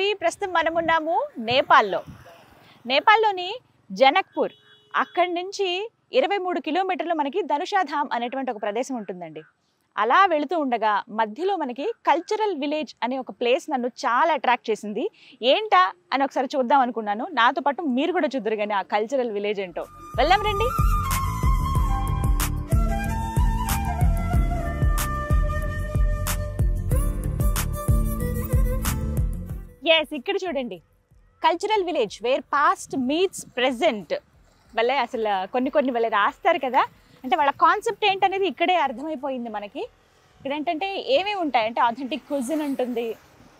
TV ప్రస్తుతం మనమున్నాము? నేపాల్లో. నేపాల్లోని జనక్పూర్. అక్కడి నుంచి ఇరవై మూడు కిలోమీటర్లు మనకి ధనుషాధామ్ అనేటువంటి ఒక ప్రదేశం ఉంటుందండి. అలా వెళుతూ ఉండగా మధ్యలో మనకి కల్చరల్ విలేజ్ అనే ఒక ప్లేస్ నన్ను చాలా అట్రాక్ట్ చేసింది. ఏంటా అని ఒకసారి చూద్దాం అనుకున్నాను. నాతో పాటు మీరు కూడా చూద్దరు కానీ ఆ కల్చరల్ విలేజ్ ఏంటో. వెళ్దాం రండి. ఎస్ ఇక్కడ చూడండి. Cultural village where past meets present వాళ్ళే అసలు కొన్ని కొన్ని వాళ్ళే రాస్తారు కదా. అంటే వాళ్ళ కాన్సెప్ట్ ఏంటనేది ఇక్కడే అర్థమైపోయింది మనకి. ఇక్కడ ఏంటంటే ఏమేమి ఉంటాయంటే ఆథెంటిక్ క్విజిన్ ఉంటుంది.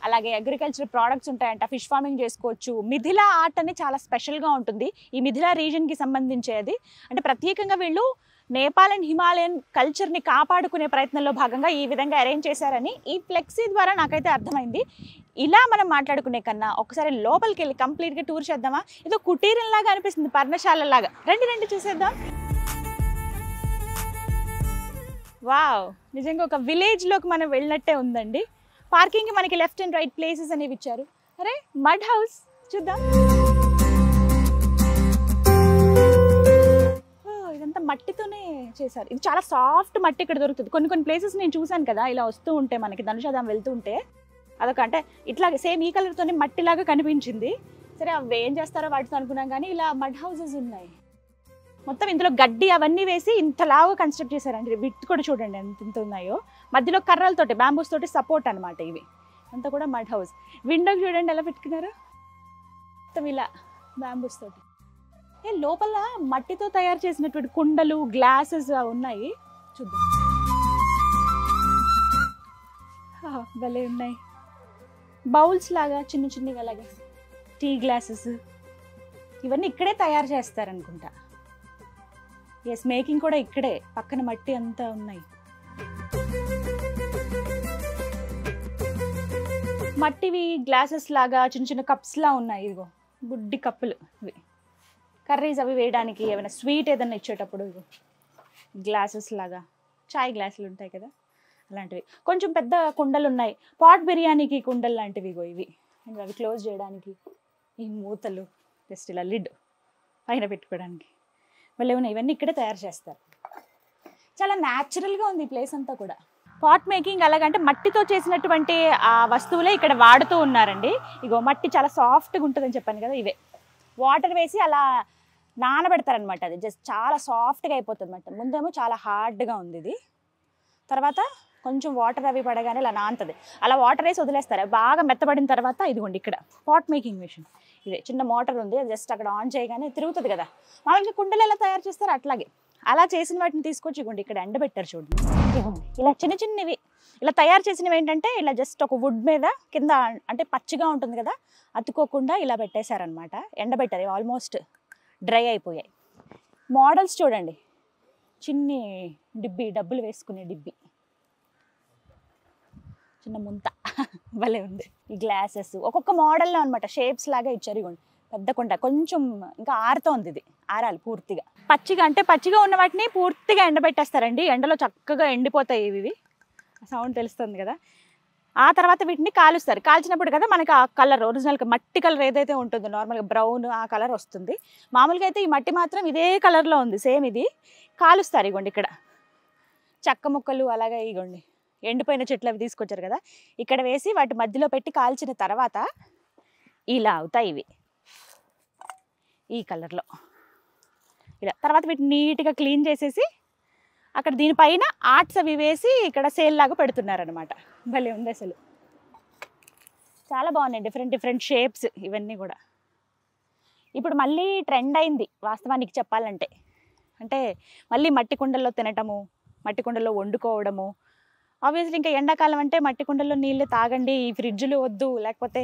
అలాగే అగ్రికల్చర్ ప్రోడక్ట్స్ ఉంటాయంట. ఫిష్ ఫార్మింగ్ చేసుకోవచ్చు. మిథిలా ఆర్ట్ అనేది చాలా స్పెషల్గా ఉంటుంది. ఈ మిథిలా రీజన్కి సంబంధించేది. అంటే ప్రత్యేకంగా వీళ్ళు నేపాల్ అండ్ హిమాలయన్ కల్చర్ని కాపాడుకునే ప్రయత్నంలో భాగంగా ఈ విధంగా అరేంజ్ చేశారని ఈ ఫ్లెక్సీ ద్వారా నాకైతే అర్థమైంది. ఇలా మనం మాట్లాడుకునే కన్నా ఒకసారి లోపలికి వెళ్ళి కంప్లీట్గా టూర్ చేద్దామా? ఏదో కుటీరంలాగా అనిపిస్తుంది పర్ణశాలలాగా రండి రండి చూసేద్దాం. వావ్! నిజంగా ఒక విలేజ్లోకి మనం వెళ్ళినట్టే ఉందండి. పార్కింగ్ మనకి లెఫ్ట్ అండ్ రైట్ ప్లేసెస్ అనేవి ఇచ్చారు. అరే మడ్ హౌస్ చూద్దాం. ఇదంతా మట్టితోనే చేశారు. ఇది చాలా సాఫ్ట్ మట్టి ఇక్కడ దొరుకుతుంది. కొన్ని కొన్ని ప్లేసెస్ నేను చూశాను కదా ఇలా వస్తూ ఉంటే మనకి ధనుషాదం వెళ్తూ ఉంటే అదొక అంటే ఇట్లాగే సేమ్ ఈ కలర్తోనే మట్టిలాగా కనిపించింది. సరే అవి ఏం చేస్తారో వాటితో అనుకున్నాం కానీ ఇలా మడ్ హౌసెస్ ఉన్నాయి. మొత్తం ఇందులో గడ్డి అవన్నీ వేసి ఇంతలాగా కన్స్ట్రక్ట్ చేశారండి. విత్ కూడా చూడండి ఎంత ఇంత ఉన్నాయో. మధ్యలో కర్రలతోటి బ్యాంబూస్ తోటి సపోర్ట్ అనమాట ఇవి. అంతా కూడా మడ్ హౌస్ విండోకి చూడండి ఎలా పెట్టుకున్నారు? మొత్తం ఇలా బ్యాంబూస్ తోటి. లోపల మట్టితో తయారు చేసినటువంటి కుండలు గ్లాసెస్ ఉన్నాయి. చూద్దాం. భలే ఉన్నాయి. బౌల్స్ లాగా చిన్న చిన్నగా అలాగా. Tea glasses. ఇవన్నీ ఇక్కడే తయారు చేస్తారనుకుంటా. ఎస్ మేకింగ్ కూడా ఇక్కడే. పక్కన మట్టి అంతా ఉన్నాయి. మట్టివి గ్లాసెస్ లాగా చిన్న చిన్న కప్స్లా ఉన్నాయి ఇదిగో. గుడ్డి కప్పులు ఇవి. కర్రీస్ అవి వేయడానికి ఏమైనా స్వీట్ ఏదైనా ఇచ్చేటప్పుడు గ్లాసెస్ లాగా. చాయ్ గ్లాసులు ఉంటాయి కదా అలాంటివి. కొంచెం పెద్ద కుండలు ఉన్నాయి. పాట్ బిర్యానీకి కుండలు లాంటివి ఇగో ఇవి. ఇంకా అవి క్లోజ్ చేయడానికి ఈ మూతలు జస్ట్ ఇలా లిడ్ పైన పెట్టుకోవడానికి. వాళ్ళు ఏమైనా ఇవన్నీ ఇక్కడే తయారు చేస్తారు. చాలా న్యాచురల్గా ఉంది ఈ ప్లేస్ అంతా కూడా. పాట్ మేకింగ్ అలాగంటే మట్టితో చేసినటువంటి ఆ వస్తువులే ఇక్కడ వాడుతూ ఉన్నారండి. ఇగో మట్టి చాలా సాఫ్ట్గా ఉంటుందని చెప్పాను కదా ఇవే. వాటర్ వేసి అలా నానబెడతారనమాట అది. జస్ట్ చాలా సాఫ్ట్గా అయిపోతుంది అనమాట ముందేమో చాలా హార్డ్గా ఉంది ఇది. తర్వాత కొంచెం వాటర్ అవి పడగానే ఇలా నానుతుంది. అలా వాటర్ వేసి వదిలేస్తారు. బాగా మెత్తబడిన తర్వాత ఇదిగోండి ఇక్కడ పాట్ మేకింగ్ మిషన్ ఇదే చిన్న మోటార్ ఉంది. అది జస్ట్ అక్కడ ఆన్ చేయగానే తిరుగుతుంది కదా. మామూలుగా కుండలు ఎలా తయారు చేస్తారు అట్లాగే. అలా చేసిన వాటిని తీసుకొచ్చి ఇవ్వండి ఇక్కడ ఎండబెట్టారు చూడండి. ఇలా చిన్న చిన్నవి. ఇలా తయారు చేసినవి ఏంటంటే ఇలా జస్ట్ ఒక వుడ్ మీద కింద అంటే పచ్చిగా ఉంటుంది కదా అతుక్కోకుండా ఇలా పెట్టేశారనమాట ఎండబెట్టారు ఆల్మోస్ట్ డ్రై అయిపోయాయి. మోడల్స్ చూడండి. చిన్ని డిబ్బి డబ్బులు వేసుకునే డిబ్బి. చిన్న ముంత. భలే ఉంది. ఈ గ్లాసెస్. ఒక్కొక్క మోడల్లో అనమాట షేప్స్ లాగా ఇచ్చారు ఇవ్వండి పెద్ద కొండ కొంచెం ఇంకా ఆరుతోంది ఇది. ఆరాలి పూర్తిగా. పచ్చిగా అంటే పచ్చిగా ఉన్న వాటిని పూర్తిగా ఎండబెట్టేస్తారండి. ఎండలో చక్కగా ఎండిపోతాయి ఇవి సౌండ్ తెలుస్తుంది కదా. ఆ తర్వాత వీటిని కాలుస్తారు. కాల్చినప్పుడు కదా మనకి ఆ కలర్ ఒరిజినల్ మట్టి కలర్ ఏదైతే ఉంటుందో నార్మల్గా బ్రౌన్ ఆ కలర్ వస్తుంది. మామూలుగా అయితే ఈ మట్టి మాత్రం ఇదే కలర్లో ఉంది సేమ్ ఇది. కాలుస్తారు ఇగోండి ఇక్కడ. చెక్క ముక్కలు అలాగే ఇగోండి. ఎండిపోయిన చెట్లు అవి తీసుకొచ్చారు కదా. ఇక్కడ వేసి వాటి మధ్యలో పెట్టి కాల్చిన తర్వాత ఇలా అవుతాయి ఇవి. ఈ కలర్లో ఇలా తర్వాత వీటిని నీట్గా క్లీన్ చేసేసి అక్కడ దీనిపైన ఆర్ట్స్ అవి వేసి ఇక్కడ సేల్ లాగా పెడుతున్నారనమాట భలే ఉంది అసలు. చాలా బాగున్నాయి. డిఫరెంట్ డిఫరెంట్ షేప్స్ ఇవన్నీ కూడా. ఇప్పుడు మళ్ళీ ట్రెండ్ అయింది వాస్తవానికి చెప్పాలంటే. అంటే మళ్ళీ మట్టి కుండల్లో తినటము మట్టి కుండల్లో వండుకోవడము. ఆబ్వియస్లీ ఇంకా ఎండాకాలం అంటే మట్టి కుండల్లో నీళ్ళు తాగండి ఈ ఫ్రిడ్జ్లు వద్దు లేకపోతే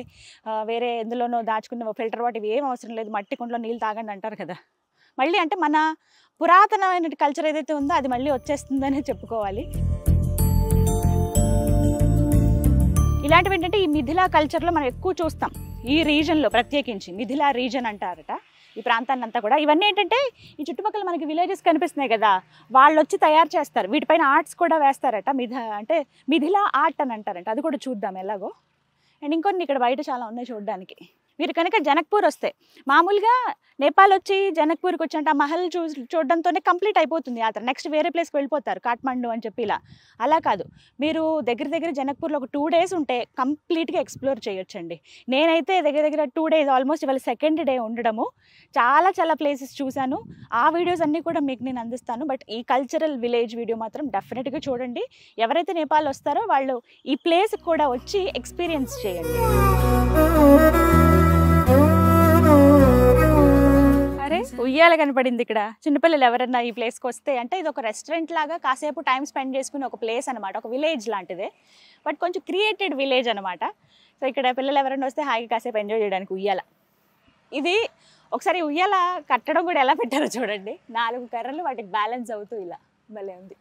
వేరే ఎందులోనో దాచుకున్న ఫిల్టర్ వాటి ఇవి ఏం అవసరం లేదు. మట్టి కుండలో నీళ్ళు తాగండి అంటారు కదా. మళ్ళీ అంటే మన పురాతనమైన కల్చర్ ఏదైతే ఉందో అది మళ్ళీ వచ్చేస్తుందనే చెప్పుకోవాలి. ఇలాంటివి ఏంటంటే ఈ మిథిలా కల్చర్లో మనం ఎక్కువ చూస్తాం. ఈ రీజన్లో ప్రత్యేకించి మిథిలా రీజన్ అంటారట ఈ ప్రాంతాన్ని అంతా కూడా. ఇవన్నీ ఏంటంటే ఈ చుట్టుపక్కల మనకి విలేజెస్ కనిపిస్తున్నాయి కదా వాళ్ళు వచ్చి తయారు చేస్తారు. వీటిపైన ఆర్ట్స్ కూడా వేస్తారట. మిథ అంటే మిథిలా ఆర్ట్ అని అంటారంట. అది కూడా చూద్దాం ఎలాగో. అండ్ ఇంకొన్ని ఇక్కడ బయట చాలా ఉన్నాయి చూడడానికి. మీరు కనుక జనక్పూర్ వస్తే మామూలుగా నేపాల్ వచ్చి జనక్పూర్కి వచ్చి అంటే ఆ మహల్ చూ చూడడంతోనే కంప్లీట్ అయిపోతుంది యాత్ర. నెక్స్ట్ వేరే ప్లేస్కి వెళ్ళిపోతారు కాఠ్మండు అని చెప్పి ఇలా. అలా కాదు. మీరు దగ్గర దగ్గర జనక్పూర్లో ఒక టూ డేస్ ఉంటే కంప్లీట్గా ఎక్స్ప్లోర్ చేయొచ్చండి. నేనైతే దగ్గర దగ్గర టూ డేస్ ఆల్మోస్ట్ ఇవాళ సెకండ్ డే ఉండడము. చాలా చాలా ప్లేసెస్ చూశాను. ఆ వీడియోస్ అన్నీ కూడా మీకు నేను అందిస్తాను. బట్ ఈ కల్చరల్ విలేజ్ వీడియో మాత్రం డెఫినెట్గా చూడండి. ఎవరైతే నేపాల్ వస్తారో వాళ్ళు ఈ ప్లేస్కి కూడా వచ్చి ఎక్స్పీరియన్స్ చేయండి. కనపడింది ఇక్కడ. చిన్నపిల్లలు ఎవరన్నా ఈ ప్లేస్కి వస్తే అంటే ఇది ఒక రెస్టారెంట్ లాగా కాసేపు టైం స్పెండ్ చేసుకునే ఒక ప్లేస్ అనమాట ఒక విలేజ్ లాంటిదే. బట్ కొంచెం క్రియేటెడ్ విలేజ్ అనమాట సో ఇక్కడ పిల్లలు ఎవరైనా వస్తే హాయిగా కాసేపు ఎంజాయ్ చేయడానికి ఉయ్యాల. ఇది ఒకసారి ఉయ్యాల కట్టడం కూడా ఎలా పెట్టారో చూడండి. నాలుగు కర్రలు వాటికి బ్యాలెన్స్ అవుతూ ఇలా భలే ఉంది.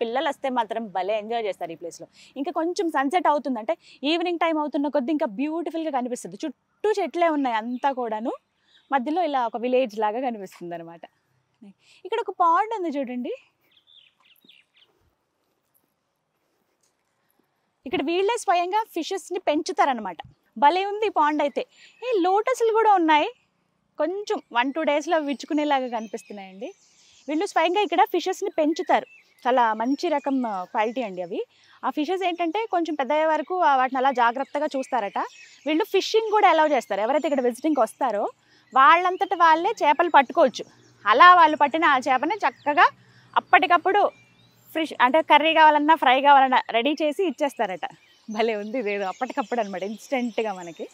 పిల్లలు వస్తే మాత్రం భలే ఎంజాయ్ చేస్తారు ఈ ప్లేస్లో ఇంకా కొంచెం సన్సెట్ అవుతుందంటే ఈవినింగ్ టైం అవుతున్న కొద్దీ ఇంకా బ్యూటిఫుల్గా కనిపిస్తుంది. చుట్టూ చెట్లే ఉన్నాయి అంతా కూడాను. మధ్యలో ఇలా ఒక విలేజ్ లాగా కనిపిస్తుంది అనమాట ఇక్కడ ఒక పాండ్ ఉంది చూడండి. ఇక్కడ వీళ్ళే స్వయంగా ఫిషెస్ని పెంచుతారనమాట భలే ఉంది పాండ్ అయితే. ఏ లోటస్లు కూడా ఉన్నాయి. కొంచెం వన్ టూ డేస్లో విచ్చుకునేలాగా కనిపిస్తున్నాయండి. వీళ్ళు స్వయంగా ఇక్కడ ఫిషెస్ని పెంచుతారు. చాలా మంచి రకం క్వాలిటీ అండి అవి. ఆ ఫిషెస్ ఏంటంటే కొంచెం పెద్ద వరకు వాటిని అలా జాగ్రత్తగా చూస్తారట. వీళ్ళు ఫిషింగ్ కూడా అలౌ చేస్తారు. ఎవరైతే ఇక్కడ విజిటింగ్కి వస్తారో వాళ్ళంతట వాళ్ళే చేపలు పట్టుకోవచ్చు. అలా వాళ్ళు పట్టిన ఆ చేపని చక్కగా అప్పటికప్పుడు ఫ్రిష్ అంటే కర్రీ కావాలన్నా ఫ్రై కావాలన్నా రెడీ చేసి ఇచ్చేస్తారట. భలే ఉంది ఇదేదో అప్పటికప్పుడు అనమాట ఇన్స్టెంట్గా మనకి.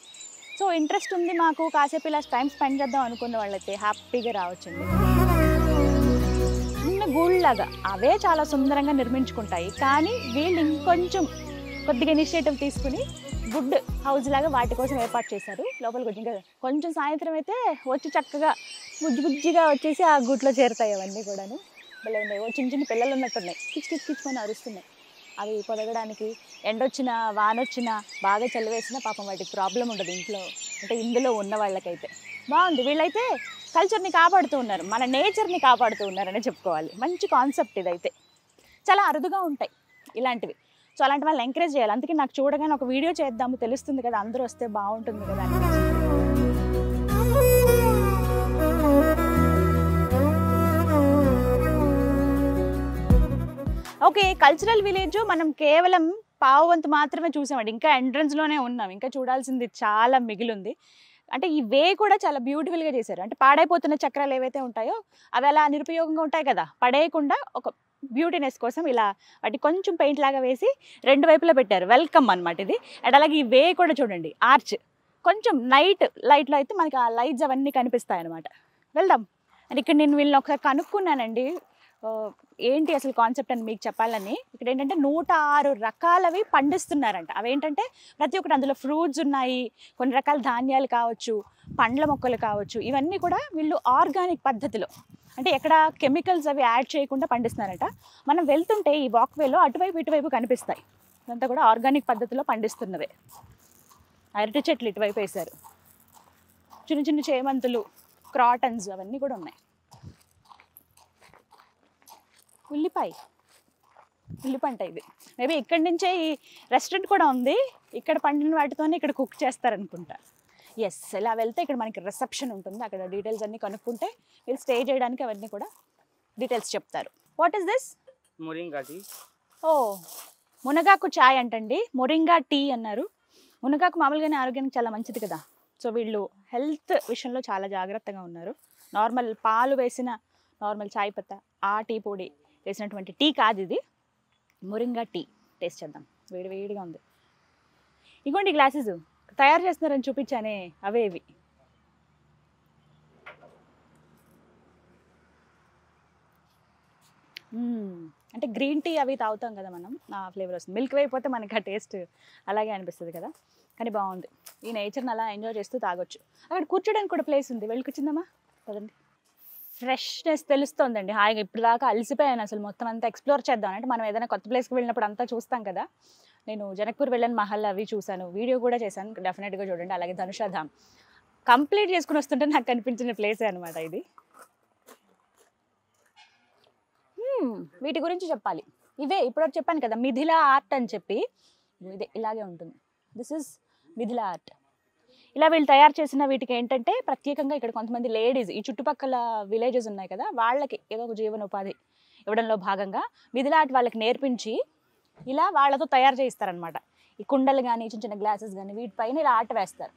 సో ఇంట్రెస్ట్ ఉంది మాకు కాసేపు ఇలా టైం స్పెండ్ చేద్దాం అనుకున్న వాళ్ళైతే హ్యాపీగా రావచ్చండి. చిన్న గూళ్ళలాగా అవే చాలా సుందరంగా నిర్మించుకుంటాయి. కానీ వీళ్ళు ఇంకొంచెం కొద్దిగా ఇనిషియేటివ్ తీసుకుని గుడ్ హౌస్ లాగా వాటి కోసం ఏర్పాటు చేశారు. లోపల వచ్చి ఇంకా కొంచెం సాయంత్రం అయితే వచ్చి చక్కగా బుజ్జి బుజ్జిగా వచ్చేసి ఆ గుట్లో చేరుతాయి అవన్నీ కూడాను. భలే ఉన్నాయి. చిన్న చిన్న పిల్లలు ఉన్నట్టున్నాయి. కిచ్ కిచ్ కిచ్చుకొని అరుస్తున్నాయి. అవి పొదగడానికి ఎండొచ్చినా వానొచ్చినా బాగా చలివేసినా పాపం వాటికి ప్రాబ్లం ఉండదు ఇంట్లో. అంటే ఇందులో ఉన్న వాళ్ళకైతే. బాగుంది. వీళ్ళైతే కల్చర్ని కాపాడుతూ ఉన్నారు. మన నేచర్ని కాపాడుతూ ఉన్నారని చెప్పుకోవాలి. మంచి కాన్సెప్ట్ ఇదైతే. చాలా అరుదుగా ఉంటాయి ఇలాంటివి. సో అలాంటి వాళ్ళని ఎంకరేజ్ చేయాలి. అందుకే నాకు చూడగానే ఒక వీడియో చేద్దాము తెలుస్తుంది కదా అందరూ వస్తే బాగుంటుంది కదా ఓకే కల్చరల్ విలేజ్ మనం కేవలం పావు వంతు మాత్రమే చూసామండి. ఇంకా ఎంట్రన్స్లోనే ఉన్నాం. ఇంకా చూడాల్సింది చాలా మిగిలింది. అంటే ఈ వే కూడా చాలా బ్యూటిఫుల్గా చేశారు. అంటే పాడైపోతున్న చక్రాలు ఏవైతే ఉంటాయో అవి అలా నిరుపయోగంగా ఉంటాయి కదా. పడేయకుండా ఒక బ్యూటీనెస్ కోసం ఇలా వాటి కొంచెం పెయింట్ లాగా వేసి రెండు వైపులా పెట్టారు. వెల్కమ్ అనమాట ఇది. అండ్ అలాగే ఈ వే కూడా చూడండి ఆర్చ్. కొంచెం నైట్ లైట్లో అయితే మనకి ఆ లైట్స్ అవన్నీ కనిపిస్తాయి అనమాట వెళ్దాం. అండ్ ఇక్కడ నేను వీళ్ళని ఒకసారి కనుక్కున్నానండి. ఏంటి అసలు కాన్సెప్ట్ అని మీకు చెప్పాలని. ఇక్కడ ఏంటంటే నూట ఆరు రకాలవి పండిస్తున్నారంట. అవేంటంటే ప్రతి ఒక్కటి అందులో ఫ్రూట్స్ ఉన్నాయి కొన్ని రకాల ధాన్యాలు కావచ్చు పండ్ల మొక్కలు కావచ్చు ఇవన్నీ కూడా వీళ్ళు ఆర్గానిక్ పద్ధతిలో. అంటే ఎక్కడ కెమికల్స్ అవి యాడ్ చేయకుండా పండిస్తున్నారట. మనం వెళ్తుంటే ఈ వాక్వేలో అటువైపు ఇటువైపు కనిపిస్తాయి. ఇదంతా కూడా ఆర్గానిక్ పద్ధతిలో పండిస్తున్నవే. అరటి చెట్లు ఇటువైపు వేశారు. చిన్న చిన్న చేమంతులు క్రాటన్స్ అవన్నీ కూడా ఉన్నాయి. ఉల్లిపాయ. ఉల్లిపంట ఇది. మేబీ ఇక్కడి నుంచే ఈ రెస్టారెంట్ కూడా ఉంది. ఇక్కడ పండిన వాటితోనే ఇక్కడ కుక్ చేస్తారనుకుంటా. ఎస్ ఇలా వెళ్తే ఇక్కడ మనకి రిసెప్షన్ ఉంటుంది. అక్కడ డీటెయిల్స్ అన్ని కనుక్కుంటే మీరు స్టే చేయడానికి అవన్నీ కూడా డీటెయిల్స్ చెప్తారు. What is this moringa tea ఓ మునగాకు ఛాయ్ అంటండి. మురింగా టీ అన్నారు. మునగాకు మామూలుగానే ఆరోగ్యానికి చాలా మంచిది కదా. సో వీళ్ళు హెల్త్ విషయంలో చాలా జాగ్రత్తగా ఉన్నారు. నార్మల్ పాలు వేసిన నార్మల్ ఛాయ్ పత్త ఆ టీ పొడి వేసినటువంటి టీ కాదు ఇది. మురింగా టీ టేస్ట్ చేద్దాం. వేడి వేడిగా ఉంది. ఇగోండి గ్లాసెస్ తయారు చేస్తున్నారని చూపించానే అవే ఇవి. అంటే గ్రీన్ టీ అవి తాగుతాం కదా మనం ఆ ఫ్లేవర్ వస్తుంది మిల్క్ వేయిపోతే మనకి ఆ టేస్ట్ అలాగే అనిపిస్తుంది కదా. కానీ బాగుంది. ఈ నేచర్ని అలా ఎంజాయ్ చేస్తూ తాగొచ్చు. అక్కడ కూర్చోడానికి కూడా ప్లేస్ ఉంది. వెళ్ళి కూర్చుందామా? పదండి. ఫ్రెష్నెస్ తెలుస్తోందండి. హాయిగా ఇప్పుడు దాకా అలసిపోయాను అసలు. మొత్తం అంతా ఎక్స్ప్లోర్ చేద్దాం. అంటే మనం ఏదైనా కొత్త ప్లేస్కి వెళ్ళినప్పుడు అంతా చూస్తాం కదా. నేను జనక్పూర్ వెళ్ళాను మహల్ అవి చూశాను. వీడియో కూడా చేశాను. డెఫినెట్గా చూడండి. అలాగే ధనుషాధామ్. కంప్లీట్ చేసుకుని వస్తుంటే నాకు కనిపించిన ప్లేసే అనమాట ఇది. Hmm, వీటి గురించి చెప్పాలి. ఇవే ఇప్పుడు చెప్పాను కదా మిథిలా ఆర్ట్ అని చెప్పి. ఇదే ఇలాగే ఉంటుంది. This is Mithila art. ఇలా వీళ్ళు తయారు చేసిన వీటికి ఏంటంటే ప్రత్యేకంగా ఇక్కడ కొంతమంది లేడీస్ ఈ చుట్టుపక్కల విలేజెస్ ఉన్నాయి కదా వాళ్ళకి ఏదో ఒక జీవనోపాధి ఇవ్వడంలో భాగంగా మిథిల ఆర్ట్ వాళ్ళకి నేర్పించి ఇలా వాళ్ళతో తయారు చేయిస్తారనమాట ఈ కుండలు కానీ చిన్న చిన్న గ్లాసెస్ కానీ వీటిపైన ఇలా ఆర్ట్ వేస్తారు.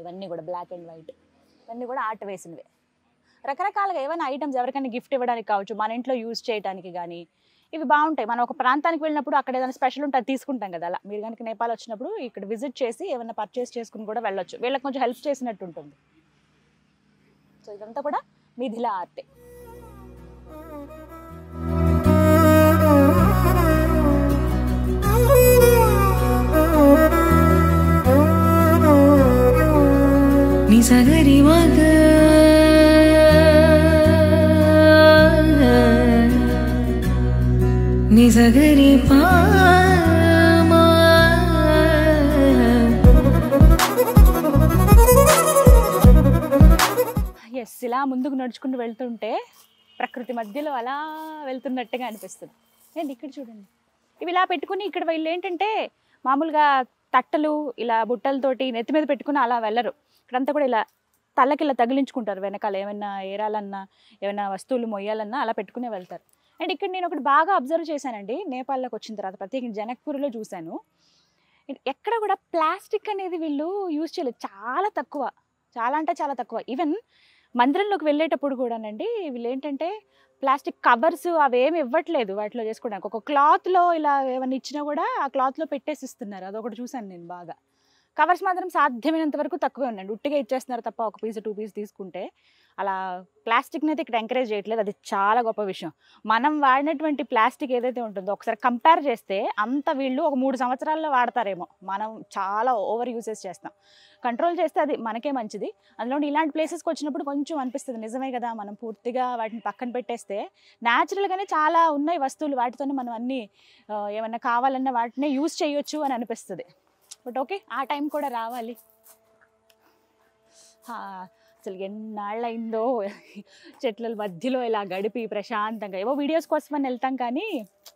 ఇవన్నీ కూడా బ్లాక్ అండ్ వైట్ ఇవన్నీ కూడా ఆర్ట్ వేసినవే. రకరకాలుగా ఏమైనా ఐటమ్స్ ఎవరికైనా గిఫ్ట్ ఇవ్వడానికి కావచ్చు మన ఇంట్లో యూజ్ చేయడానికి కానీ ఇవి బాగుంటాయి. మనం ఒక ప్రాంతానికి వెళ్ళినప్పుడు అక్కడ ఏదైనా స్పెషల్ ఉంటే అది తీసుకుంటాం కదా అలా. మీరు కనుక నేపాల్ వచ్చినప్పుడు ఇక్కడ విజిట్ చేసి ఏమైనా పర్చేస్ చేసుకుని కూడా వెళ్ళొచ్చు. వీళ్ళకి కొంచెం హెల్ప్ చేసినట్టు ఉంటుంది. సో ఇదంతా కూడా మిథిలా ఆర్టే నిసగరి మగ ఎస్ ఇలా ముందుకు నడుచుకుంటూ వెళ్తుంటే ప్రకృతి మధ్యలో అలా వెళ్తున్నట్టుగా అనిపిస్తుంది. ఏంటి ఇక్కడ చూడండి. ఇవి ఇలా పెట్టుకుని ఇక్కడ వీళ్ళు ఏంటంటే మామూలుగా తట్టలు ఇలా బుట్టలతోటి నెత్తి మీద పెట్టుకుని అలా వెళ్ళరు. ఇక్కడంతా కూడా ఇలా తలకి ఇలా తగిలించుకుంటారు. వెనకాల ఏమైనా ఏరాలన్నా ఏమైనా వస్తువులు మొయ్యాలన్నా అలా పెట్టుకునే వెళ్తారు. అండ్ ఇక్కడ నేను ఒకటి బాగా అబ్జర్వ్ చేశానండి. నేపాల్లోకి వచ్చిన తర్వాత ప్రత్యేకించి జనక్పూర్లో చూశాను. ఎక్కడ కూడా ప్లాస్టిక్ అనేది వీళ్ళు యూజ్ చేయలేదు. చాలా తక్కువ. చాలా అంటే చాలా తక్కువ. ఈవెన్ మందిరంలోకి వెళ్ళేటప్పుడు కూడానండి వీళ్ళు ఏంటంటే ప్లాస్టిక్ కవర్స్ అవి ఏమి ఇవ్వట్లేదు వాటిలో చేసుకోవడానికి ఒక క్లాత్లో ఇలా ఏమైనా ఇచ్చినా కూడా ఆ క్లాత్లో పెట్టేసి ఇస్తున్నారు అదొకటి చూశాను నేను బాగా. కవర్స్ మాత్రం సాధ్యమైనంత వరకు తక్కువే ఉండండి ఉట్టిగా ఇచ్చేస్తున్నారు తప్ప ఒక పీస్ టూ పీస్ తీసుకుంటే. అలా ప్లాస్టిక్ని అయితే ఇక్కడ ఎంకరేజ్ చేయట్లేదు. అది చాలా గొప్ప విషయం. మనం వాడినటువంటి ప్లాస్టిక్ ఏదైతే ఉంటుందో ఒకసారి కంపేర్ చేస్తే అంత వీళ్ళు ఒక మూడు సంవత్సరాల్లో వాడతారేమో. మనం చాలా ఓవర్ యూసెస్ చేస్తాం. కంట్రోల్ చేస్తే అది మనకే మంచిది. అందులో ఇలాంటి ప్లేసెస్కి వచ్చినప్పుడు కొంచెం అనిపిస్తుంది. నిజమే కదా మనం పూర్తిగా వాటిని పక్కన పెట్టేస్తే న్యాచురల్గానే చాలా ఉన్నాయి వస్తువులు. వాటితోనే మనం అన్నీ ఏమన్నా కావాలన్నా వాటినే యూజ్ చేయొచ్చు అని అనిపిస్తుంది. బట్ ఓకే ఆ టైం కూడా రావాలి. అసలు ఎన్నాళ్ళైందో చెట్ల మధ్యలో ఇలా గడిపి ప్రశాంతంగా. ఏవో వీడియోస్ కోసం అని వెళ్తాం కానీ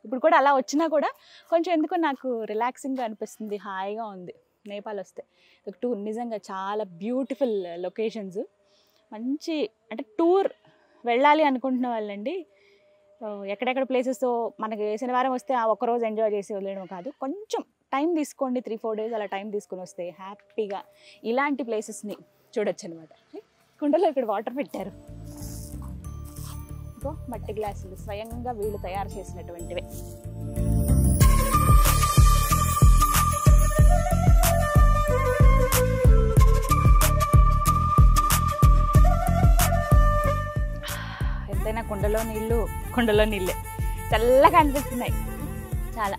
ఇప్పుడు కూడా అలా వచ్చినా కూడా కొంచెం ఎందుకు నాకు రిలాక్సింగ్గా అనిపిస్తుంది హాయిగా ఉంది. నేపాల్ వస్తే. టూర్ నిజంగా చాలా బ్యూటిఫుల్ లొకేషన్స్. మంచి అంటే టూర్ వెళ్ళాలి అనుకుంటున్న వాళ్ళండి. ఎక్కడెక్కడ ప్లేసెస్ మనకి శనివారం వస్తే ఆ ఒక్కరోజు ఎంజాయ్ చేసి వదిలేయడం కాదు. కొంచెం టైం తీసుకోండి త్రీ ఫోర్ డేస్ అలా టైం తీసుకొని వస్తే హ్యాపీగా ఇలాంటి ప్లేసెస్ని చూడొచ్చు అనమాట కుండలో ఇక్కడ వాటర్ పెట్టారు. ఇంకో మట్టి గ్లాసులు స్వయంగా వీళ్ళు తయారు చేసినటువంటివే. ఎంతైనా కుండలో నీళ్ళు కుండలో నీళ్ళే. చల్లగా అనిపిస్తున్నాయి. చాలా.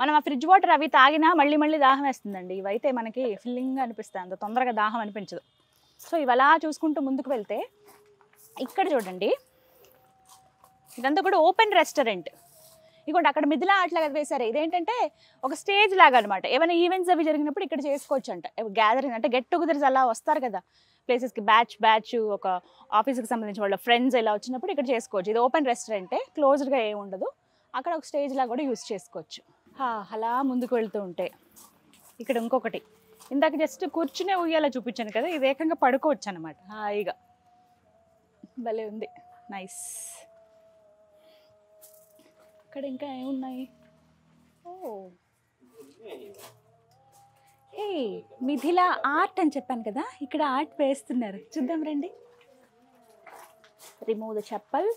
మనం ఆ ఫ్రిడ్జ్ వాటర్ అవి తాగినా మళ్ళీ మళ్ళీ దాహం వేస్తుందండి. ఇవైతే మనకి ఫిల్లింగ్ అనిపిస్తాయి. అంత తొందరగా దాహం అనిపించదు. సో ఇవి అలా చూసుకుంటూ ముందుకు వెళ్తే ఇక్కడ చూడండి. ఇదంతా కూడా ఓపెన్ రెస్టారెంట్. ఇదిగోండి అక్కడ మిథిలా అట్లాగా వేశారు. ఇదేంటంటే ఒక స్టేజ్ లాగా అనమాట ఏమైనా ఈవెంట్స్ అవి జరిగినప్పుడు ఇక్కడ చేసుకోవచ్చు అంట గ్యాదరింగ్ అంటే గెట్ టుగెదర్స్ అలా వస్తారు కదా. ప్లేసెస్కి బ్యాచ్ బ్యాచ్ ఒక ఆఫీస్కి సంబంధించిన వాళ్ళ ఫ్రెండ్స్ ఇలా వచ్చినప్పుడు ఇక్కడ చేసుకోవచ్చు. ఇది ఓపెన్ రెస్టారెంటే క్లోజ్డ్గా ఏమి ఉండదు. అక్కడ ఒక స్టేజ్ లాగా కూడా యూస్ చేసుకోవచ్చు. హా, అలా ముందుకు వెళ్తూ ఉంటే. ఇక్కడ ఇంకొకటి. ఇందాక జస్ట్ కూర్చునే ఉయ్యాల చూపించాను కదా ఇది ఏకంగా పడుకోవచ్చు అనమాట హాయిగా భలే ఉంది. నైస్ ఇక్కడ ఇంకా ఏమున్నాయి? ఓ. ఏ మిథిల ఆర్ట్ అని చెప్పాను కదా ఇక్కడ ఆర్ట్ వేస్తున్నారు. చూద్దాం రండి. రిమూవ్ ద చెప్పల్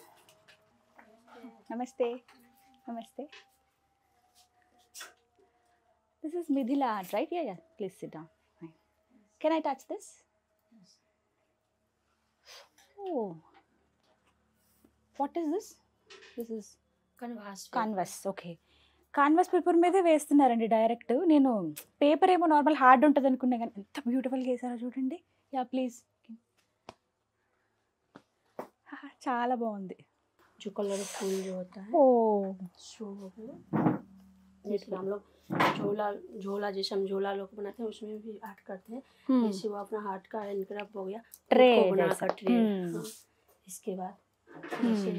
నమస్తే. నమస్తే. this is Mithila art right yeah yeah please sit down can I touch this oh what is this this is canvas canvas okay canvas paper మీదే వేస్తున్నారండి డైరెక్ట్ నేను పేపర్ ఏమో నార్మల్ హార్డ్ ఉంటుంది అనుకున్నా కానీ ఎంత బ్యూటిఫుల్గా వేసారో చూడండి యా ప్లీజ్ చాలా బాగుంది जो कलर फूल जो होता है ఓ सो हो गया जैसे हम लोग झोला झोला जैसे हम झोला लोग बनाते हैं उसमें भी आर्ट करते हैं जैसे वो अपना हार्ट का इनकराब हो गया ट्रे उसको बना जैसा। कर ट्रे हम्म। हाँ। इसके बाद जैसे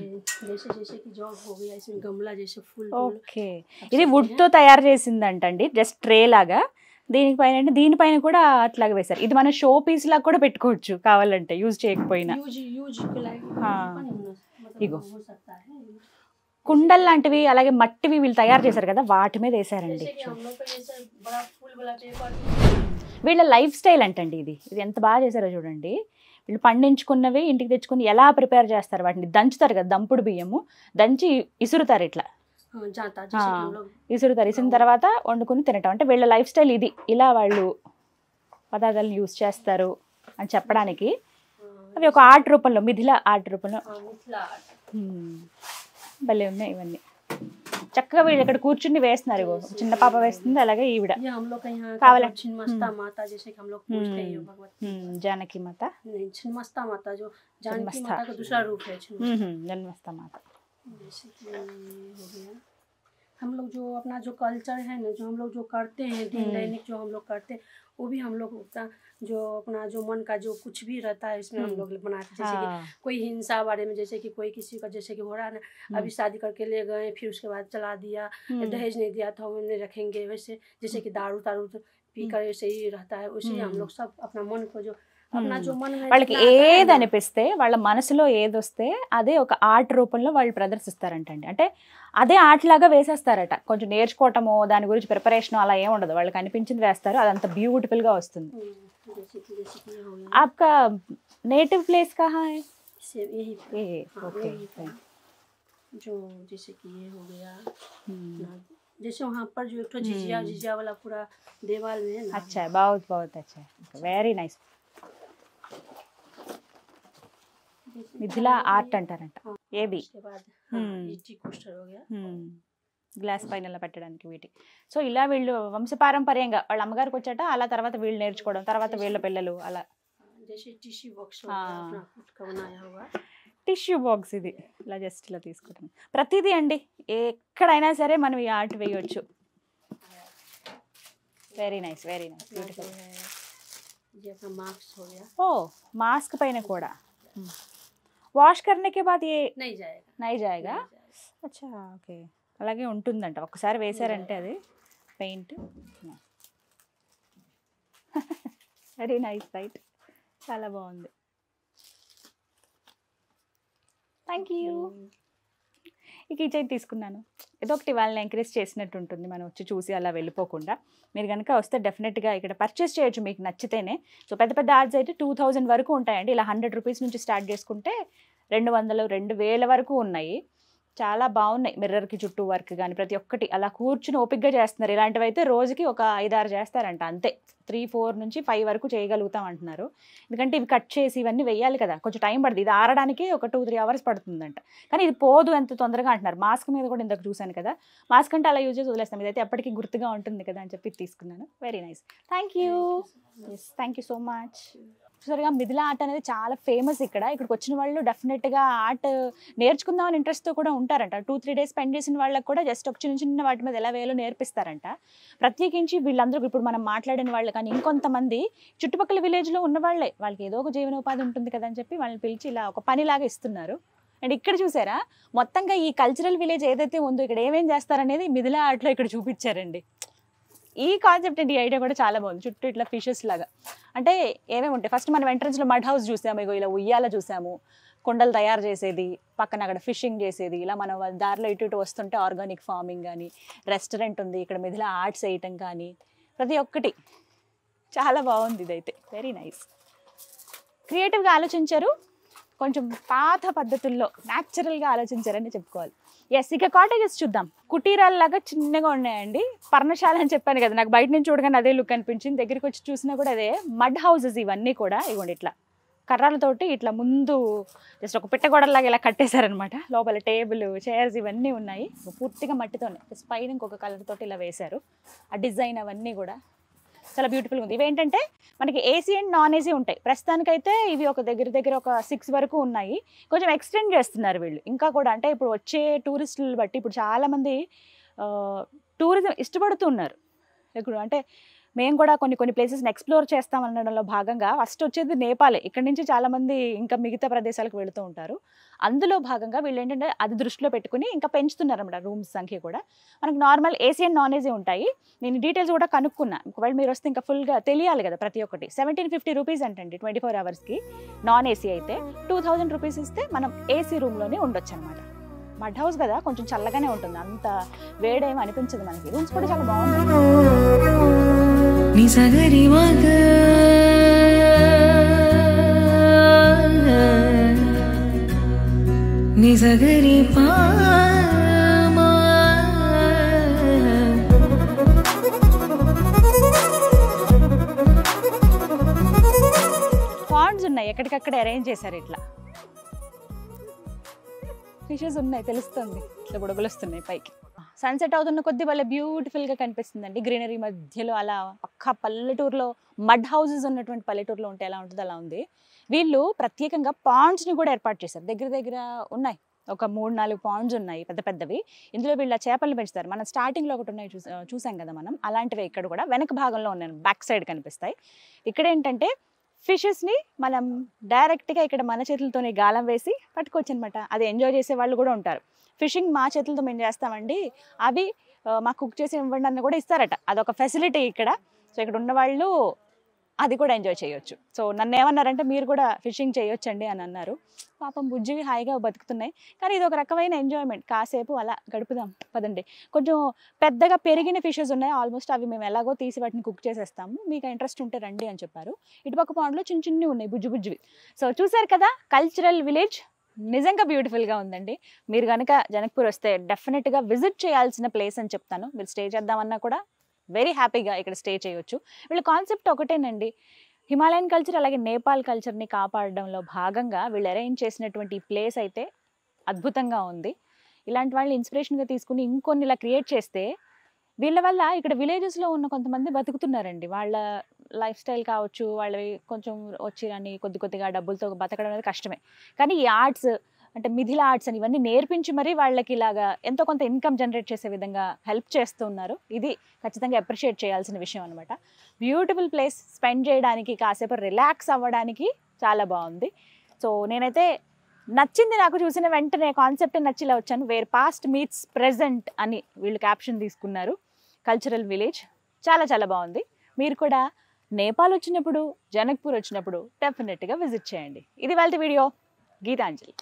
जैसे जैसे कि जॉब हो गया इसमें गमला जैसे फूल वूल ఓకే आप ఇది सकते wood हैं। తో తయారు చేసిందంటండి జస్ట్ ట్రే లాగా దీనిపైన అంటే దీనిపైన కూడా అట్లాగే వేశారు ఇది మనం షో పీస్ లాగా కూడా పెట్టుకోవచ్చు కావాలంటే యూజ్ చేయకపోయినా यूज కుండల్ లాంటివి అలాగే మట్టివి వీళ్ళు తయారు చేశారు కదా వాటి మీద వేసారండి వీళ్ళ లైఫ్ స్టైల్ అంటండి ఇది. ఇది ఎంత బాగా చేశారో చూడండి. వీళ్ళు పండించుకున్నవి ఇంటికి తెచ్చుకుని ఎలా ప్రిపేర్ చేస్తారు? వాటిని దంచుతారు కదా దంపుడు బియ్యము. దంచి ఇసురుతారు ఇట్లా. ఇసురుతారు. ఇసిన తర్వాత వండుకుని తినటం. అంటే వీళ్ళ లైఫ్ స్టైల్ ఇది. ఇలా వాళ్ళు పదార్థాలను యూజ్ చేస్తారు అని చెప్పడానికి. అవి ఒక ఆర్ట్ రూపంలో మిథిల ఆర్ట్ రూపంలో. हाँ, मिथिला art। హ్మ్. భలే ఉన్నాయి ఇవన్నీ చక్కగా వీళ్ళు ఇక్కడ కూర్చుని వేస్తున్నారు ఇగో చిన్న పాప వేస్తుంది అలాగే ఈవిడ ये हम लोग का यहाँ का कावला- जो छिन्नमस्ता माता जैसे कि हम लोग पूछते हैं ये भगवत హ్మ్, జానకి మాత नहीं छिन्नमस्ता माता जो जानकी छिन्नमस्ता। माता का दूसरा रूप है छिन्नमस्ता హ్మ్, జన్మస్థ మాత जैसे कि ये हो गया हम लोग जो अपना जो कल्चर है ना जो हम लोग जो करते हैं दिन हम्म। दैनिक जो हम लोग करते हैं वो भी हम लोग जो अपना जो मन का जो कुछ भी रहता है इसमें हम हम्म। लोग बनाते हैं। जैसे कि हाँ, कोई हिंसा बारे में जैसे कि कोई किसी का जैसे कि हो रहा है ना अभी शादी करके ले गए फिर उसके बाद चला दिया हम्म, दहेज नहीं दिया था हमने रखेंगे वैसे। जैसे कि दारू तारू तो पी कर ऐसे ही रहता है उसे ही हम हम्म। लोग सब अपना मन को जो अपना हम्म। जो मन में వాళ్ళకి जितना आता है ఏది ना, అనిపిస్తే వాళ్ళ మనసులో ఏది వస్తే అదే ఒక ఆర్ట్ రూపంలో వాళ్ళు ప్రదర్శిస్తారంటండి అంటే అదే ఆర్ట్ లాగా వేసేస్తారట కొంచెం నేర్చుకోవటము దాని గురించి ప్రిపరేషన్ అలా ఏం ఉండదు వాళ్ళకి అనిపించింది వేస్తారు అదంత బ్యూటిఫుల్ గా వస్తుంది हम्म, जैसे कि जैसे कि ये हो गया आपका नेटिव प्लेस कहाँ है इससे यही ये हाँ, ओके यही था। जो जैसे कि ये हो गया हम्म, ना, जैसे वहाँ पर जो एक ठो झिझिया हम्म। झिझिया वाला पूरा देवाल में है ना अच्छा है बहुत बहुत अच्छा है వెరీ మిథిలా ఆర్ట్ అంటారంట. ఏబి. గ్లాస్ పైన పెట్టడానికి వీటి. సో ఇలా వీళ్ళు వంశపారంపర్యంగా వాళ్ళ అమ్మగారికి వచ్చాట అలా తర్వాత వీళ్ళు నేర్చుకోవడం తర్వాత వీళ్ళ పిల్లలు అలా. టిష్యూ బాక్స్ ఇది. ఇలా జస్ట్ ఇలా తీసుకుంటాం ప్రతిదీ అండి ఎక్కడైనా సరే మనం ఈ ఆర్ట్ వేయవచ్చు very nice very nice beautiful ఓ మాస్క్ పైన కూడా. వాష్ కర్నే కే బాద్ అచ్చా ఓకే. అలాగే ఉంటుందంట. ఒకసారి వేసారంటే అది పెయింట్. వెరీ నైస్ రైట్ చాలా బాగుంది. థ్యాంక్ యూ ఈ కిచెన్ తీసుకున్నాను. ఏదో ఒకటి వాళ్ళని ఎంకరేజ్ చేసినట్టు ఉంటుంది. మనం వచ్చి చూసి అలా వెళ్ళిపోకుండా. మీరు కనుక వస్తే డెఫినెట్గా ఇక్కడ పర్చేస్ చేయొచ్చు మీకు నచ్చితేనే. సో పెద్ద పెద్ద ఆర్ట్స్ అయితే టూ థౌజండ్ వరకు ఉంటాయండి. ఇలా హండ్రెడ్ రూపీస్ నుంచి స్టార్ట్ చేసుకుంటే రెండు వందలు రెండు వేల వరకు ఉన్నాయి. చాలా బాగున్నాయి మిర్రర్కి చుట్టూ వర్క్ కానీ ప్రతి ఒక్కటి. అలా కూర్చుని ఓపిక్గా చేస్తున్నారు. ఇలాంటివి అయితే రోజుకి ఒక ఐదారు చేస్తారంట అంతే. త్రీ ఫోర్ నుంచి ఫైవ్ వరకు చేయగలుగుతాం అంటున్నారు. ఎందుకంటే ఇవి కట్ చేసి ఇవన్నీ వెయ్యాలి కదా. కొంచెం టైం పడుతుంది. ఇది ఆరడానికి ఒక టూ త్రీ అవర్స్ పడుతుందంట. కానీ ఇది పోదు ఎంత తొందరగా అంటున్నారు. మాస్క్ మీద కూడా ఇందాక చూశాను కదా. మాస్క్ అంటే అలా యూజ్ చేసి వదిలేస్తాం. ఇదైతే ఎప్పటికీ గుర్తుగా ఉంటుంది కదా అని చెప్పి తీసుకున్నాను. Very nice thank you thank you so much చూసారుగా మిథిలా ఆర్ట్ అనేది చాలా ఫేమస్ ఇక్కడ. ఇక్కడికి వచ్చిన వాళ్ళు డెఫినెట్గా ఆర్ట్ నేర్చుకుందామని ఇంట్రెస్ట్తో కూడా ఉంటారంట. టూ త్రీ డేస్ స్పెండ్ చేసిన వాళ్ళకి కూడా జస్ట్ ఒక చిన్న చిన్న వాటి మీద ఎలా వేయాలో నేర్పిస్తారంట. ప్రత్యేకించి వీళ్ళందరూ ఇప్పుడు మనం మాట్లాడిన వాళ్ళు కానీ ఇంకొంతమంది చుట్టుపక్కల విలేజ్లో ఉన్న వాళ్ళే. వాళ్ళకి ఏదో ఒక జీవనోపాధి ఉంటుంది కదా అని చెప్పి వాళ్ళని పిలిచి ఇలా ఒక పనిలాగా ఇస్తున్నారు. అండ్ ఇక్కడ చూసారా? మొత్తంగా ఈ కల్చరల్ విలేజ్ ఏదైతే ఉందో ఇక్కడ ఏమేం చేస్తారనేది మిథిలా ఆర్ట్లో ఇక్కడ చూపించారండి. ఈ కాన్సెప్ట్ అండి ఈ ఐడియా కూడా చాలా బాగుంది. చుట్టూ ఇట్లా ఫిషెస్ లాగా. అంటే ఏమేమి ఉంటాయి? ఫస్ట్ మనం ఎంట్రన్స్లో మడ్ హౌస్ చూసాము ఇగో ఇలా ఉయ్యాల చూసాము కొండలు తయారు చేసేది పక్కన అక్కడ ఫిషింగ్ చేసేది ఇలా మనం దారిలో ఇటు ఇటు వస్తుంటే ఆర్గానిక్ ఫార్మింగ్ కానీ రెస్టారెంట్ ఉంది ఇక్కడ మిథిల ఆర్ట్స్ వేయటం కానీ ప్రతి ఒక్కటి చాలా బాగుంది ఇదైతే. వెరీ నైస్ క్రియేటివ్గా ఆలోచించారు కొంచెం పాత పద్ధతుల్లో న్యాచురల్గా ఆలోచించారని చెప్పుకోవాలి. ఎస్ ఇక కాటేజెస్ చూద్దాం. కుటీరాల్లాగా చిన్నగా ఉన్నాయండి. పర్ణశాల అని చెప్పాను కదా నాకు బయట నుంచి చూడగానే అదే లుక్ అనిపించింది. దగ్గరికి వచ్చి చూసినా కూడా అదే మడ్ హౌసెస్ ఇవన్నీ కూడా ఇవ్వండి ఇట్లా. కర్రలతోటి ఇట్లా ముందు జస్ట్ ఒక పిట్టగోడలాగా ఇలా కట్టేశారనమాట లోపల టేబుల్ చైర్స్ ఇవన్నీ ఉన్నాయి. పూర్తిగా మట్టితోనే జస్ట్ పైన ఇంకొక కలర్ తోటి ఇలా వేశారు. ఆ డిజైన్ అవన్నీ కూడా. చాలా బ్యూటిఫుల్గా ఉంది. ఇవేంటంటే మనకి ఏసీ అండ్ నాన్ ఏసీ ఉంటాయి. ప్రస్తుతానికైతే ఇవి ఒక దగ్గర దగ్గర ఒక సిక్స్ వరకు ఉన్నాయి. కొంచెం ఎక్స్టెండ్ చేస్తున్నారు వీళ్ళు. ఇంకా కూడా అంటే ఇప్పుడు వచ్చే టూరిస్టులు బట్టి ఇప్పుడు చాలామంది టూరిజం ఇష్టపడుతున్నారు ఇప్పుడు అంటే మేము కూడా కొన్ని కొన్ని ప్లేసెస్ని ఎక్స్ప్లోర్ చేస్తాం అనడంలో భాగంగా ఫస్ట్ వచ్చేది నేపాలే ఇక్కడ నుంచి చాలామంది ఇంకా మిగతా ప్రదేశాలకు వెళుతూ ఉంటారు. అందులో భాగంగా వీళ్ళు ఏంటంటే అది దృష్టిలో పెట్టుకుని ఇంకా పెంచుతున్నారన్నమాట రూమ్స్ సంఖ్య కూడా. మనకు normal AC and non AC ఉంటాయి. నేను డీటెయిల్స్ కూడా కనుక్కున్నా. ఒకవేళ మీరు వస్తే ఇంకా ఫుల్గా తెలియాలి కదా ప్రతి ఒక్కటి. సెవెంటీన్ ఫిఫ్టీ రూపీస్ అంటండి ట్వంటీ ఫోర్ అవర్స్కి నాన్ ఏసీ అయితే టూ థౌజండ్ రూపీస్ ఇస్తే మనం ఏసీ రూమ్లోనే ఉండొచ్చు అనమాట మడ్ హౌస్ కదా కొంచెం చల్లగానే ఉంటుంది. అంత వేడేమో అనిపించదు మనకి. రూమ్స్ కూడా చాలా బాగుంటాయి. నిసగరి మగ నిసగరి పాండ్స్ ఉన్నాయి ఎక్కడికక్కడ అరేంజ్ చేశారు ఇట్లా. ఫిషెస్ ఉన్నాయి తెలుస్తుంది. ఇట్లా బుడగలుస్తున్నాయి పైకి. సన్సెట్ అవుతున్న కొద్ది వాళ్ళ బ్యూటిఫుల్గా కనిపిస్తుందండి. గ్రీనరీ మధ్యలో అలా పక్క పల్లెటూరులో మడ్ హౌసెస్ ఉన్నటువంటి పల్లెటూరులో ఉంటే ఎలా ఉంటుంది అలా ఉంది. వీళ్ళు ప్రత్యేకంగా పాండ్స్ని కూడా ఏర్పాటు చేశారు. దగ్గర దగ్గర ఉన్నాయి. ఒక మూడు నాలుగు పాండ్స్ ఉన్నాయి పెద్ద పెద్దవి. ఇందులో వీళ్ళ చేపలు పెంచుతారు. మనం స్టార్టింగ్లో ఒకటి ఉన్నాయి చూసా చూసాం కదా మనం. అలాంటివి ఇక్కడ కూడా. వెనక భాగంలో ఉన్నాయి. బ్యాక్ సైడ్ కనిపిస్తాయి. ఇక్కడ ఏంటంటే ఫిషెస్ని మనం డైరెక్ట్గా ఇక్కడ మన చేతులతోనే గాలం వేసి పట్టుకోవచ్చు అనమాట అది ఎంజాయ్ చేసే వాళ్ళు కూడా ఉంటారు. ఫిషింగ్ మా చేతులతో మేము చేస్తామండి. అవి మాకు కుక్ చేసి ఇవ్వండి అని కూడా ఇస్తారట. అదొక ఫెసిలిటీ ఇక్కడ. సో ఇక్కడ ఉన్న వాళ్ళు అది కూడా ఎంజాయ్ చేయొచ్చు. సో నన్ను ఏమన్నారంటే మీరు కూడా ఫిషింగ్ చేయొచ్చండి అని అన్నారు. పాపం బుజ్జివి హాయిగా బతుకుతున్నాయి. కానీ ఇది ఒక రకమైన ఎంజాయ్మెంట్. కాసేపు అలా గడుపుదాం పదండి. కొంచెం పెద్దగా పెరిగిన ఫిషెస్ ఉన్నాయి. ఆల్మోస్ట్ అవి మేము ఎలాగో తీసి వాటిని కుక్ చేసేస్తాము. మీకు ఇంట్రెస్ట్ ఉంటే రండి అని చెప్పారు. ఇటుపక్క పాండ్లో చిన్న చిన్నవి ఉన్నాయి బుజ్జి బుజ్జివి. సో చూసారు కదా కల్చరల్ విలేజ్. నిజంగా బ్యూటిఫుల్గా ఉందండి. మీరు కనుక జనక్పూర్ వస్తే డెఫినెట్గా విజిట్ చేయాల్సిన ప్లేస్ అని చెప్తాను. మీరు స్టే చేద్దామన్నా కూడా వెరీ హ్యాపీగా ఇక్కడ స్టే చేయొచ్చు. వీళ్ళ కాన్సెప్ట్ ఒకటేనండి. హిమాలయన్ కల్చర్ అలాగే నేపాల్ కల్చర్ని కాపాడడంలో భాగంగా వీళ్ళు అరేంజ్ చేసినటువంటి ప్లేస్ అయితే అద్భుతంగా ఉంది. ఇలాంటి వాళ్ళని ఇన్స్పిరేషన్గా తీసుకుని ఇంకొన్ని ఇలా క్రియేట్ చేస్తే వీళ్ళ వల్ల ఇక్కడ విలేజెస్లో ఉన్న కొంతమంది బతుకుతున్నారండి. వాళ్ళ లైఫ్ స్టైల్ కావచ్చు వాళ్ళవి కొంచెం వచ్చిరని కొద్ది కొద్దిగా డబ్బులతో బతకడం అనేది కష్టమే. కానీ ఈ ఆర్ట్స్ అంటే మిథిల ఆర్ట్స్ అని ఇవన్నీ నేర్పించి మరీ వాళ్ళకి ఇలాగా ఎంతో కొంత ఇన్కమ్ జనరేట్ చేసే విధంగా హెల్ప్ చేస్తూ ఉన్నారు. ఇది ఖచ్చితంగా అప్రిషియేట్ చేయాల్సిన విషయం అనమాట బ్యూటిఫుల్ ప్లేస్ స్పెండ్ చేయడానికి కాసేపు రిలాక్స్ అవ్వడానికి చాలా బాగుంది. సో నేనైతే నచ్చింది నాకు చూసిన వెంటనే కాన్సెప్ట్ నచ్చిలా వచ్చాను. వేర్ పాస్ట్ మీట్స్ ప్రెజెంట్ అని వీళ్ళు క్యాప్షన్ తీసుకున్నారు. కల్చరల్ విలేజ్ చాలా చాలా బాగుంది. మీరు కూడా నేపాల్ వచ్చినప్పుడు జనక్పూర్ వచ్చినప్పుడు డెఫినెట్గా విజిట్ చేయండి. ఇది వాళ్ళ వీడియో గీతాంజలి.